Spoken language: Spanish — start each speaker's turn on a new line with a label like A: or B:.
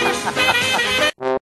A: Gracias.